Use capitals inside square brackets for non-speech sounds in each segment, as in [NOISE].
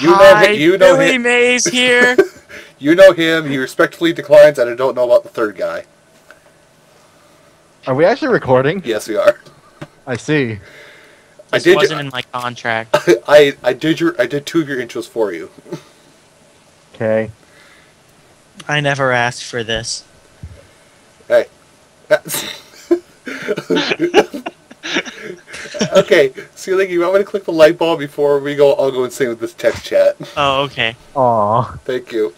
You know Hi, hi- you know Billy him. Mays here. [LAUGHS] You know him. He respectfully declines, and I don't know about the third guy. Are we actually recording? Yes, we are. I see. I This did. wasn't in my contract. [LAUGHS] I I did your I did two of your intros for you. Okay. I never asked for this. Hey. [LAUGHS] [LAUGHS] okay, so you think you want me to click the light bulb before we go? I'll go insane with this text chat. Oh, okay. Aw. Thank you.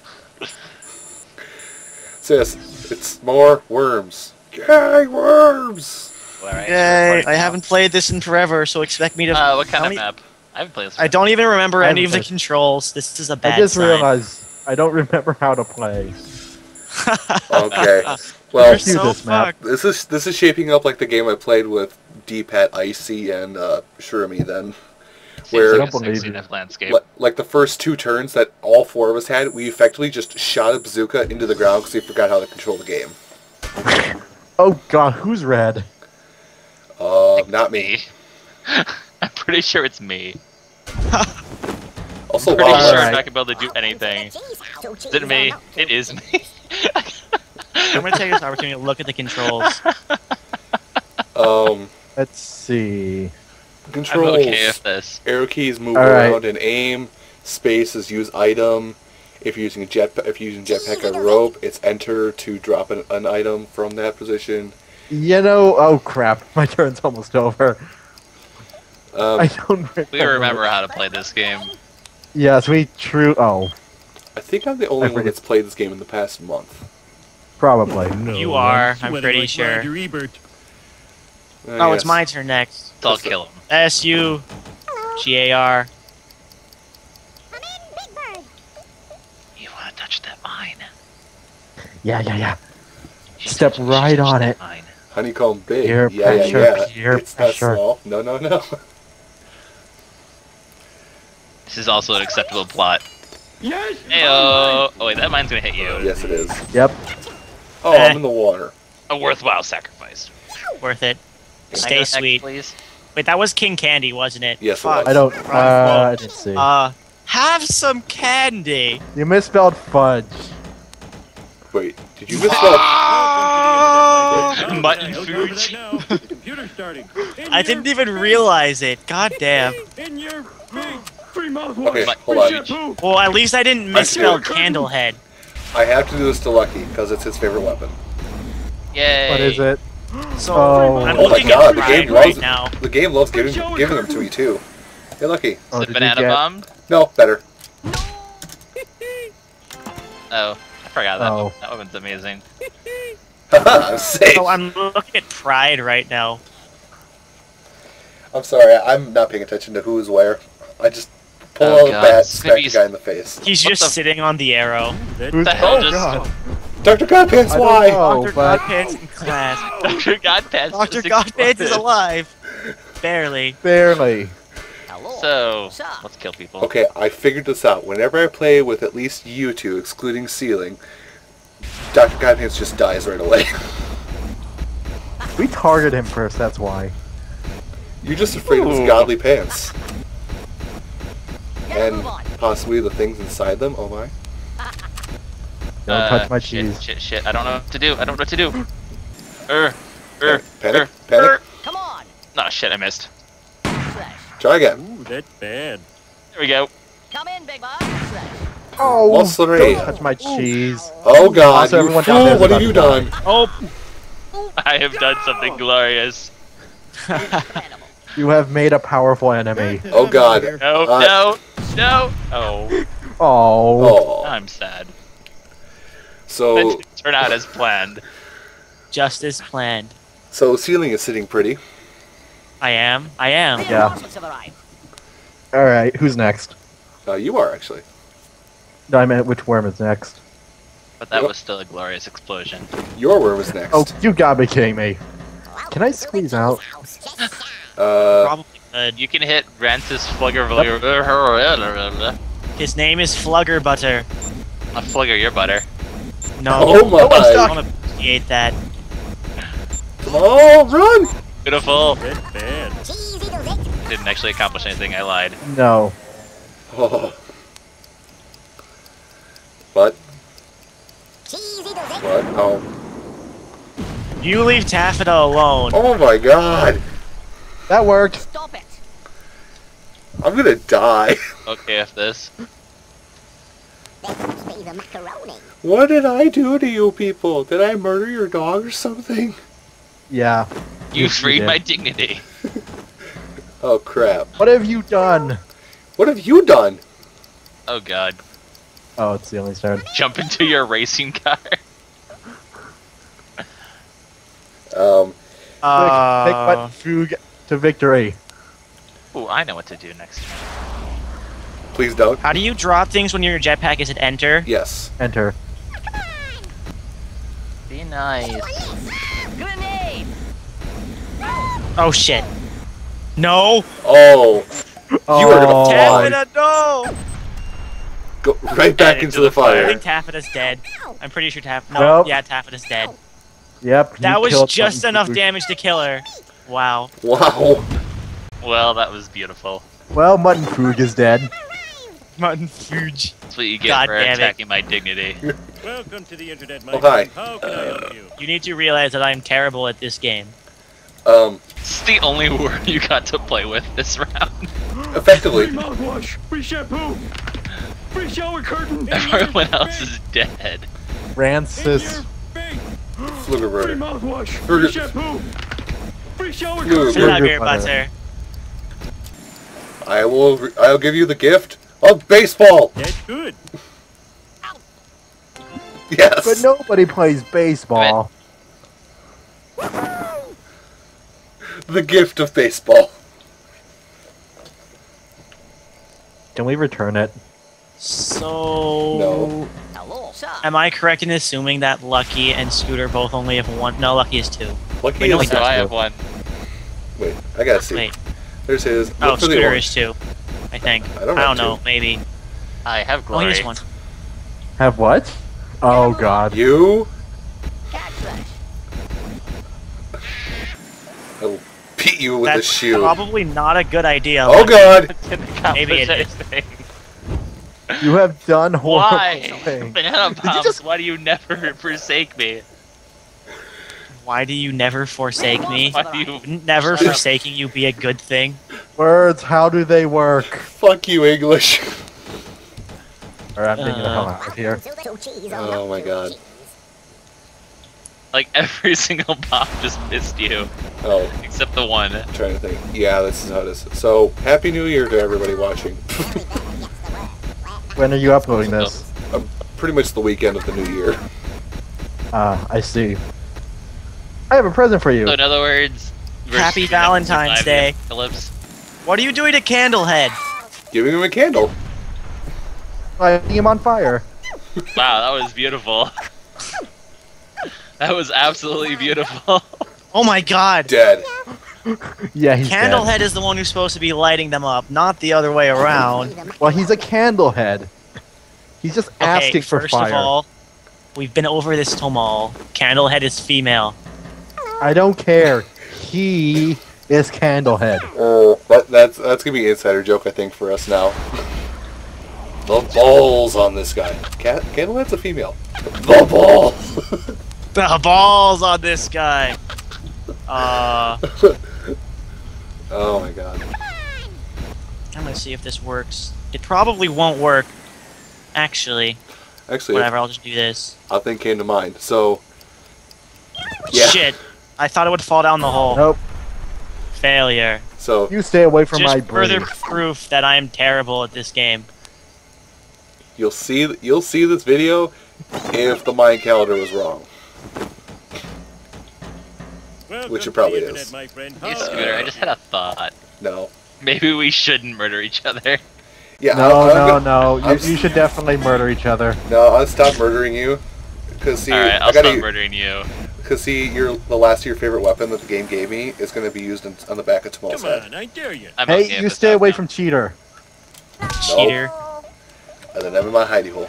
So yes, it's more worms. Yay, worms! Alright, Yay! I now. haven't played this in forever, so expect me to. Uh, what kind of map? I haven't played this. I don't even remember any of the controls. This is a bad I just sign. realized I don't remember how to play. [LAUGHS] Okay, well, so this map. this is this is shaping up like the game I played with D-Pat, Icy, and uh, Shurimi. Then, Seems where- like I a don't believe sexy you. enough landscape. Li- like the first two turns that all four of us had, we effectively just shot a bazooka into the ground because we forgot how to control the game. [LAUGHS] Oh god, who's red? Uh, not me. [LAUGHS] I'm pretty sure it's me. [LAUGHS] Also, I'm Pretty wow, sure I'm not gonna be able to do anything. Is it me? It is me. I'm gonna take this opportunity to look at the controls. um, Let's see. I'm okay with this. Arrow keys move Alright. around and aim. Space is use item. If you're using a jet, if you're using jetpack or rope, it's enter to drop an, an item from that position. You know, oh crap, [LAUGHS] my turn's almost over. Um, I I, don't remember. We remember how to play this game. Yes, we true. Oh, I think I'm the only one that's played this game in the past month. probably. No. You are, I'm pretty sure. Uh, Oh, yes. it's my turn next. So I'll kill him. S U G A R. You wanna touch that mine? Yeah, yeah, yeah. You should Step touch- you should right on it. Mine. Honeycomb big. Peer yeah, yeah, pressure, yeah. peer it's not pressure. small. No, no, no. This is also an acceptable plot. Yes. Heyo. Oh wait, that mine's gonna hit you. yes, it is. Yep. Oh, Eh. I'm in the water. A worthwhile sacrifice. Worth it. Can I go Stay next, sweet. please. Wait, that was King Candy, wasn't it? Yes, it was. I don't. Uh. I didn't see. Uh, have some candy. you misspelled fudge. Wait, did you misspell? Mutton food. Computer starting. [LAUGHS] I didn't even realize it. God damn. In your big free mouth Okay, hold on. Well, at least I didn't misspell. Candlehead. I have to do this to Lucky because it's his favorite weapon. Yay. What is it? So Oh. I'm Oh my looking God, at the game right loves it. now. The game loves giving giving them to me too. Hey, Lucky. Oh, Is it you banana get- bomb? No, better. Oh, I forgot that. Oh. one. That weapon's amazing. [LAUGHS] Haha, I'm. So I'm looking at Pride right now. I'm sorry, I- I'm not paying attention to who's where. I just pull Oh, out a God, bat, smack the guy in the face. He's What just the- sitting on the arrow. Who's the hell oh, just- God. Dr. Godpants, I why? know. Oh, Dr. but- Godpants in class. [LAUGHS] Dr. Godpants. Dr. just Godpants is alive. [LAUGHS] Barely. Barely. Hello. So, let's kill people. Okay, I figured this out. Whenever I play with at least you two, excluding Ceiling, Dr. Godpants just dies right away. [LAUGHS] We target him first. That's why. You're just afraid of his godly pants. And possibly the things inside them. Oh my. Don't Uh, touch my shit, cheese. Shit, shit, I don't know what to do. I don't know what to do. Er, er, Panic, er, panic. er. Come on. No, shit, I missed. Try again. Ooh, that's bad. There we go. Come in, big boss. Oh, Lost three. don't touch my cheese. Oh god, Also, you everyone down fool! What have you done? Oh, [LAUGHS] I have done something glorious. You have made a powerful enemy. Oh god. No, Uh, no, no. Oh, [LAUGHS] Oh. Oh. I'm sad. So, That didn't turn out as planned. just as planned. so Ceiling is sitting pretty. I am. I am. Yeah. Reinforcements have arrived. All right. Who's next? Uh, you are actually. No, I meant which worm is next. But that Yep. was still a glorious explosion. Your worm is next. Oh, you gotta be kidding me. Can I squeeze out? Uh, Probably could. You can hit Rancis Flugger. His name is Flugger Butter. I'll Flugger your butter. No, oh no, my. no wanna eat that. Oh, run! Beautiful. Good bid. Didn't actually accomplish anything, I lied. No. Oh. What? What? Oh. You leave Taffyta alone. Oh my god. That worked. Stop it. I'm gonna die. Okay, if this. That must be the macaroni. What did I do to you people? Did I murder your dog or something? Yeah. You Yes, freed my dignity. [LAUGHS] Oh crap. What have you done? What have you done? Oh god. Oh, it's the only start. Jump into your racing car. [LAUGHS] Um, Uh, Pick button Foog to victory. Ooh, I know what to do next. Please don't. how do you drop things when your jetpack is at enter? Yes. Enter. Be nice. Grenade. Oh shit. No! Oh, Oh, are gonna fly. Taffyta, no! go right back into into the the I fire. think Taffyta's dead. I'm pretty sure Taffyta- No, Nope. yeah, Taffyta's dead. Yep. That was just button enough damage to kill her. Wow. Wow. Well, that was beautiful. Well, Mutton Foog is dead. Mutton Fuge. That's what you get God for damn it. attacking my dignity. Welcome to the internet, my Oh, hi. friend. How can I help you? You need to realize that I'm terrible at this game. Um, It's the only [LAUGHS] word you got to play with this round. Effectively. Free [LAUGHS] mouthwash, free shampoo, free shower curtain. [LAUGHS] Everyone else is dead. Francis. Free mouthwash, Free- free shampoo, free shower Flu- curtain. Fill Burger out beer butter. butter. I will. I'll give you the gift of baseball. That's [LAUGHS] good. Yes. But nobody plays baseball. The gift of baseball. Can we return it? So. No. Hello. Am I correct in assuming that Lucky and Scooter both only have one? No, Lucky is two. Lucky Wait, is. he So I have one. Wait, I gotta see. Wait. There's his. Oh, Look Oh, for Scooter is two. I think. I don't I don't know. Maybe. I have Oh, glory. here's one. Have what? Oh god. You. I'll beat you with a That's shoe. probably not a good idea. Oh Lucky. god. [LAUGHS] Maybe it accomplish is. anything. You have done horrible Why? things. [LAUGHS] Banana you just- why do you never [LAUGHS] forsake me? Why do you never forsake me? Why do you... Never Shut up. forsaking you be a good thing? Words, how do they work? Fuck you, English. Alright, I'm thinking Uh. of out of here. Two cheese or Oh my God. Like, every [LAUGHS] single pop just missed you. Oh, Except the one. trying to think. Yeah, this is how it is. So, happy New Year to everybody watching. [LAUGHS] When are you uploading this? Pretty much the weekend of the new year. Ah, I see. I have a present for you. So in other words... Happy [LAUGHS] Valentine's Day. Phillips. What are you doing to Candlehead? Giving him a candle. Lighting him on fire. Wow, that was beautiful. that was absolutely beautiful. Oh my god! Dead. Yeah, he's dead. Candlehead is the one who's supposed to be lighting them up, not the other way around. Well, he's a candlehead. He's just Okay, asking for first fire. of all, we've been over this Thomal. Candlehead is female. I don't care. He is Candlehead. Oh, that, that's that's gonna be an insider joke, I think, for us now. the balls on this guy. Cat, Candlehead's a female. The balls. [LAUGHS] The balls on this guy. Uh, [LAUGHS] oh my god. I'm gonna see if this works. It probably won't work. Actually, Actually, whatever. I'll just do this. I think came to mind. So, yeah. Shit! I thought it would fall down the hole. Nope. Failure. So You stay away from Just my further proof that I am terrible at this game. you'll see you'll see this video if the mind calendar was wrong. Welcome Which it probably the internet, is. My friend. Hey, Scooter, can I just had a thought. No. Maybe we shouldn't murder each other. Yeah. No, I'm, I'm no, gonna- no. You, you should definitely murder each other. No, I'll stop murdering you. Cause see, Alright, I I'll gotta. stop murdering you. Cause see, your the last of your favorite weapon that the game gave me is gonna be used in, on the back of Thomal's Come head. on, I dare you. I'm Hey, okay you stay away now. from Cheater. Cheater. And then I'm in my hidey hole.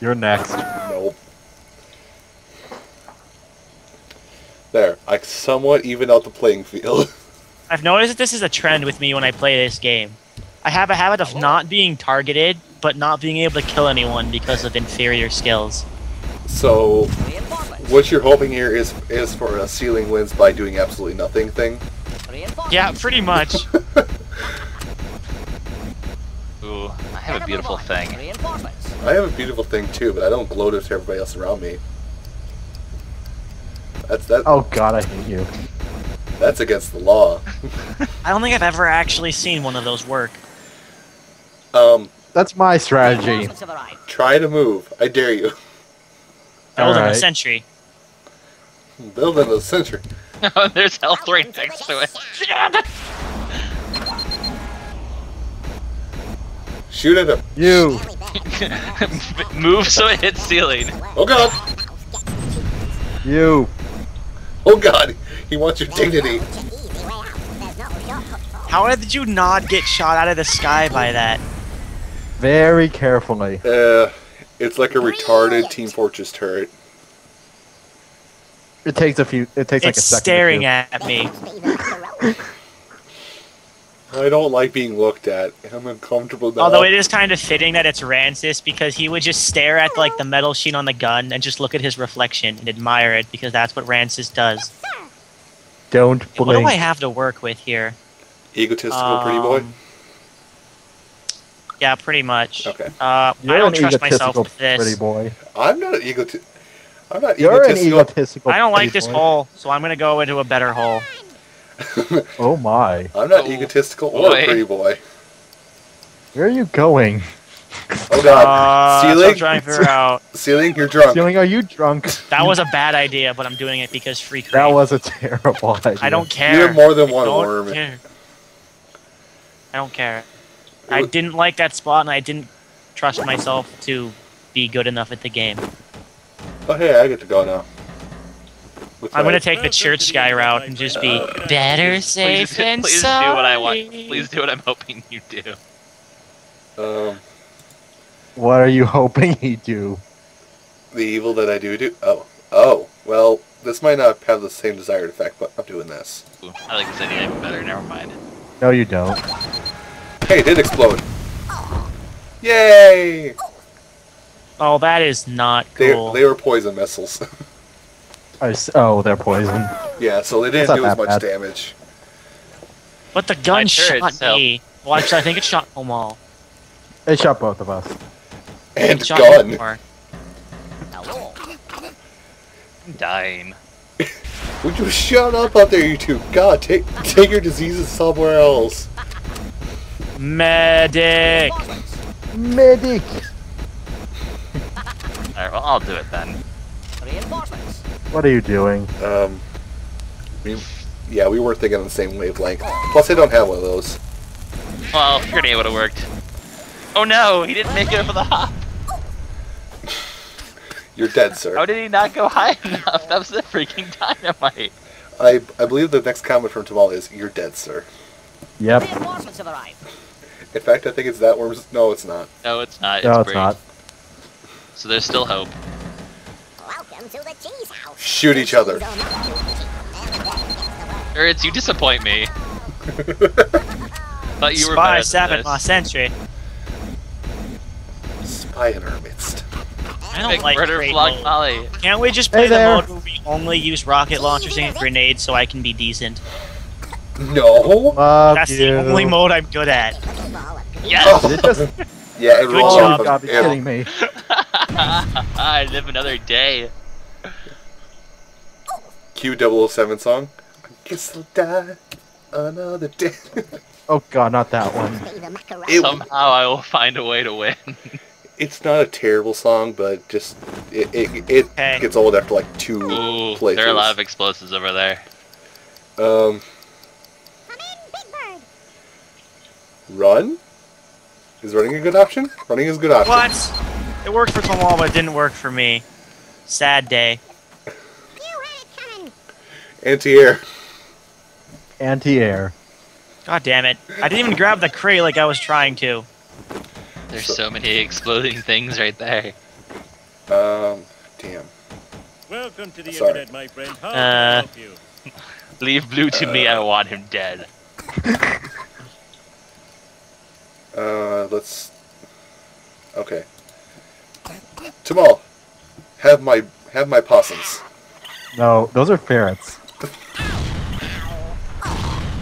You're next. Nope. There, I somewhat even out the playing field. [LAUGHS] I've noticed that this is a trend with me when I play this game. I have a habit of not being targeted, but not being able to kill anyone because of inferior skills. So, what you're hoping here is is for a ceiling wins by doing absolutely nothing thing. Yeah, pretty much. [LAUGHS] Ooh, I have a beautiful thing. I have a beautiful thing too, but I don't gloat it to everybody else around me. That's that. Oh god, I hate you. That's against the law. [LAUGHS] I don't think I've ever actually seen one of those work. Um, That's my strategy. Reinforcements have arrived. try to move. I dare you. That was in a sentry. Building a sentry. center. There's health right next to it. Shoot at him. You. [LAUGHS] Move so it hits ceiling. Oh god. You. Oh god. He wants your dignity. How did you not get shot out of the sky by that? Very carefully. Uh, it's like a retarded Team Fortress turret. It takes a few. It takes like a it's second. staring or at me. I don't like being looked at. I'm uncomfortable now. Although it is kind of fitting that it's Rancis because he would just stare at like the metal sheet on the gun and just look at his reflection and admire it because that's what Rancis does. Don't What do I have to work with here? Egotistical pretty boy. Um, Yeah, pretty much. Okay. Uh, I You're don't an trust myself egotistical with this. pretty boy. I'm not an egoti- I'm not You're an egotistical. egotistical. I don't like this boy. hole, so I'm gonna go into a better hole. [LAUGHS] Oh my. I'm not Oh, egotistical or a pretty boy. Where are you going? Oh god. Uh, Ceiling? I'm trying to figure out. [LAUGHS] Ceiling, you're drunk. Ceiling, are you drunk? That was a bad idea, but I'm doing it because free That was a terrible idea. I don't care. You care. have more than I one don't worm. care. I don't care. I didn't like that spot, and I didn't trust myself to be good enough at the game. Oh hey, I get to go now. With I'm my- gonna take the church guy route and just be better Please, safe [LAUGHS] than please do sorry. what I want. Please do what I'm hoping you do. um, What are you [LAUGHS] hoping he do? the evil that I do do. Oh, oh. Well, this might not have the same desired effect, but I'm doing this. Ooh, I like this idea even better. Never mind. No, you don't. Hey, it did explode. Yay! Oh, that is not They cool. they were poison missiles. [LAUGHS] I s- oh, they're poison. yeah, so they didn't do as much bad. damage. but the gun turrets shot help. me. Well, actually, I think it shot Thomal. It shot both of us. And It shot gun. more. Hello. I'm dying. [LAUGHS] Would you shut up out there, you two? God, take take your diseases somewhere else. Medic. Medic. Alright, well, I'll do it then. Reinforcements. What are you doing? Um, we, yeah, we weren't thinking on the same wavelength. Plus, I don't have one of those. Well, grenade would have worked. Oh no, he didn't make it over the hop. You're dead, sir. How did he not go high [LAUGHS] enough? That was the freaking dynamite. I I believe the next comment from Thomal is, "You're dead, sir." Yep. Reinforcements have arrived. In fact, I think it's that worm's. No, it's not. No, it's not. No, it's brave. not. So there's still hope. Welcome to the cheese house. Shoot each other. Urids, you disappoint me. [LAUGHS] Thought you were Spy better seven than my this. sentry. Spy in our midst. I don't Big like murder crate vlog mode. Molly. Can't we just Hey play the mode where we only use rocket launchers and grenades so I can be decent? No. Fuck That's you. the only mode I'm good at. Yes! Did it just? [LAUGHS] Yeah, it Good rolled Oh, job. you gotta be it- kidding me. [LAUGHS] I live another day. Q007 song. I guess I'll die another day. Oh god, not that one. It- Somehow I will find a way to win. [LAUGHS] it's not a terrible song, but just it it, it Okay. gets old after like two Ooh, playthroughs. there are a lot of explosives over there. Um, Come in, Big Bird. run. Is running a good option? Running is a good option. What? It worked for Thomal, but it didn't work for me. Sad day. Anti-air. Anti-air. God damn it. I didn't even grab the crate like I was trying to. There's so many exploding things right there. Um, damn. Welcome to the Sorry. internet, my friend. How can Uh, I help you? [LAUGHS] Leave Blue to me, I want him dead. [LAUGHS] let's. Okay. Thomal, have my have my possums. No, those are ferrets.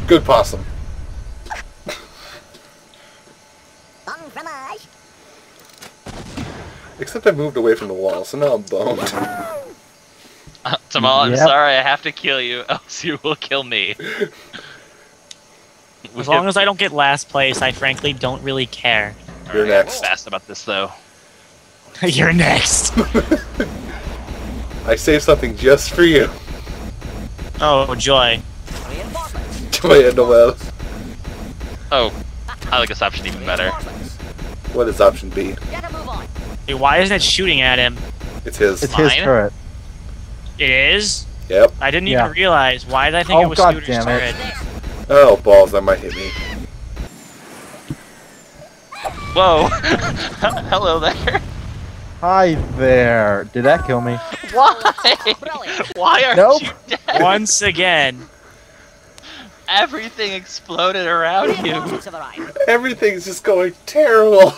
Good possum. Bon fromage. Except I moved away from the wall, so now I'm boned. [LAUGHS] Uh, Thomal, I'm Yep. sorry, I have to kill you, [LAUGHS] else you will kill me. [LAUGHS] As long as I don't get last place, I frankly don't really care. You're next. Fast about this though. [LAUGHS] You're next. [LAUGHS] I saved something just for you. Oh, joy. Reinforcements. Joy and Noel. Oh, I like this option even better. What is option B? Get a move on. Hey, why isn't it shooting at him? It's his. It's his turret. It is? Yep. I didn't Yeah. even realize. Why did I think Oh, it was God Scooter's damn it. turret? Oh, balls, that might hit me. Whoa! [LAUGHS] Hello there. Hi there. Did that kill me? Why? Brilliant. Why are Nope. you dead? Once again. Everything exploded around you. Reinforcements have arrived. Everything's just going terrible.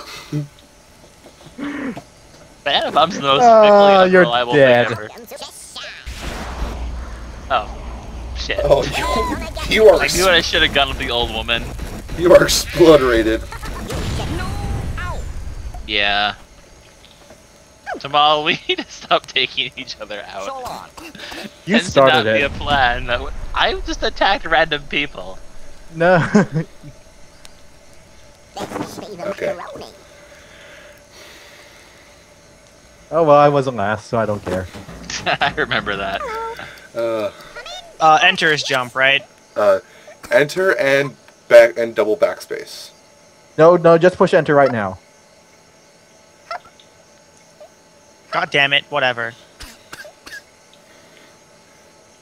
Phantom Bomb's the most ah, fickly you're unreliable dead. thing ever. Welcome to Cheshire. Oh, shit. Oh, [LAUGHS] you, [LAUGHS] you are I knew I should have gone with the old woman. you are exploderated. Ow. Yeah. Thomal, we [LAUGHS] need to stop taking each other So out. long. You Tends to started not be a plan. I just attacked random people. No. Let's be the Okay. oh well, I wasn't last, so I don't care. I remember that. Uh, Uh, enter is jump, right? uh, enter and back and double backspace. No, no, just push enter right now. God damn it, whatever.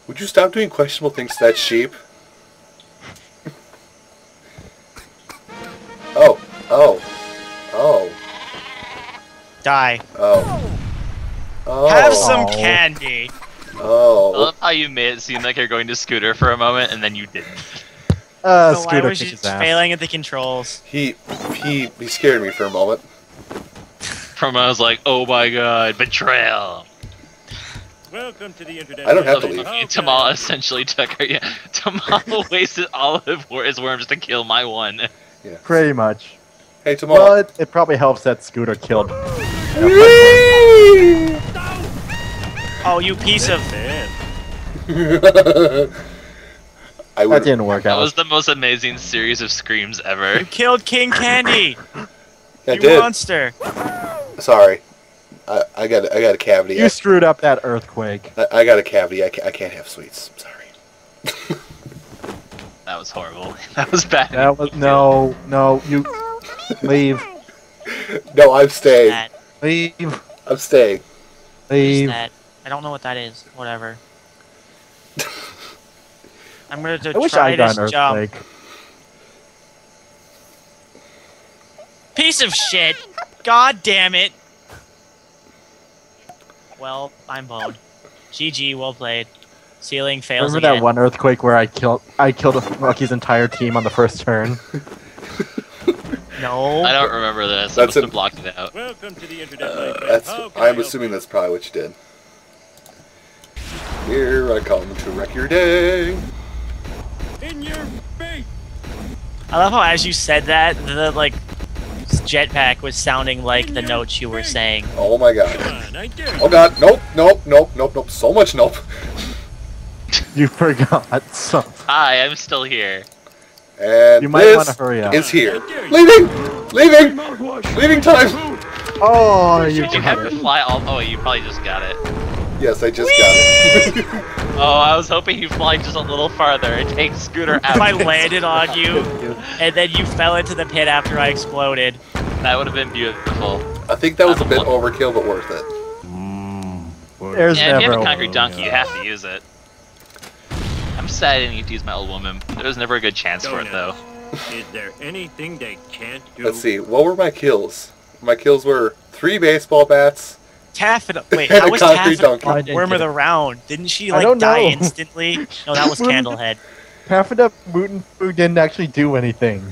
Would you stop doing questionable things to that sheep? [LAUGHS] oh, oh, oh, Die. oh, oh. Have some Oh. candy. Oh, love how you made it seem like you're going to Scooter for a moment and then you didn't. Uh, so I Scooter was kicked just his ass. failing at the controls. he he he scared me for a moment. From I was like, oh my god, betrayal. Welcome to the internet. I don't have to How leave. can I Thomal essentially took her. Yeah, [LAUGHS] Thomal [LAUGHS] wasted all of his worms to kill my one. Yeah. Pretty much. Hey, tomorrow. But it probably helps that Scooter killed. [LAUGHS] Oh, you piece of. Man, [LAUGHS] I That didn't work out. That was the most amazing series of screams ever. You killed King [LAUGHS] Candy. I you did. monster. Sorry. I, I got I got a cavity. You screwed up that earthquake. I, I got a cavity. I can't, I can't have sweets. Sorry. [LAUGHS] That was horrible. That was bad. That was no, no. You leave, No, I'm staying. Leave, I'm staying. Leave. that? I don't know what that is. Whatever. [LAUGHS] I'm gonna to I wish try I got this an jump. earthquake. Piece of shit. God damn it. Well, I'm boned. GG, well played. Ceiling fails Remember again. that one earthquake where I killed I killed Lucky's entire team on the first turn? [LAUGHS] No. I don't remember this. I That's must have blocked it out. welcome to the internet. Uh, that's. I I'm assuming that's probably what you did. Here I come to wreck your day. In your face. I love how as you said that, the like jetpack was sounding like the notes you were saying. Oh my god. On, Oh god. Nope. Nope. Nope. Nope. Nope. So much nope. [LAUGHS] You forgot. So Hi, I'm still here. And you might this want to hurry up. is here. I. Leaving. Leaving. Mouthwash. Leaving time. Oh, you You have to fly all. Oh, you probably just got it. Yes, I just got it. Oh, I was hoping you'd fly just a little farther and take Scooter [LAUGHS] out. If I landed on you and then you fell into the pit after I exploded. That would have been beautiful. I think that was a bit overkill, but worth it. Mm, There's Yeah, if you have a a- concrete donkey, you have to use it. I'm sad I didn't get to use my old woman. There was never a good chance for it, though. Is there anything they can't do? Let's see. What were my kills? My kills were three baseball bats. Taffyta. [LAUGHS] Wait, And how was concrete Taffyta donkey. worm of the round? Didn't she like die know. instantly? No, that was [LAUGHS] Candlehead. Half of the Mutant Food didn't actually do anything.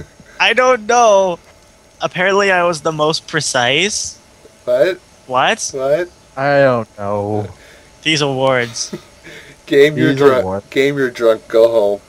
I don't know. apparently I was the most precise. What? What? What? I don't know. These awards. [LAUGHS] Game you're These are drunk. Game you're drunk. Go home.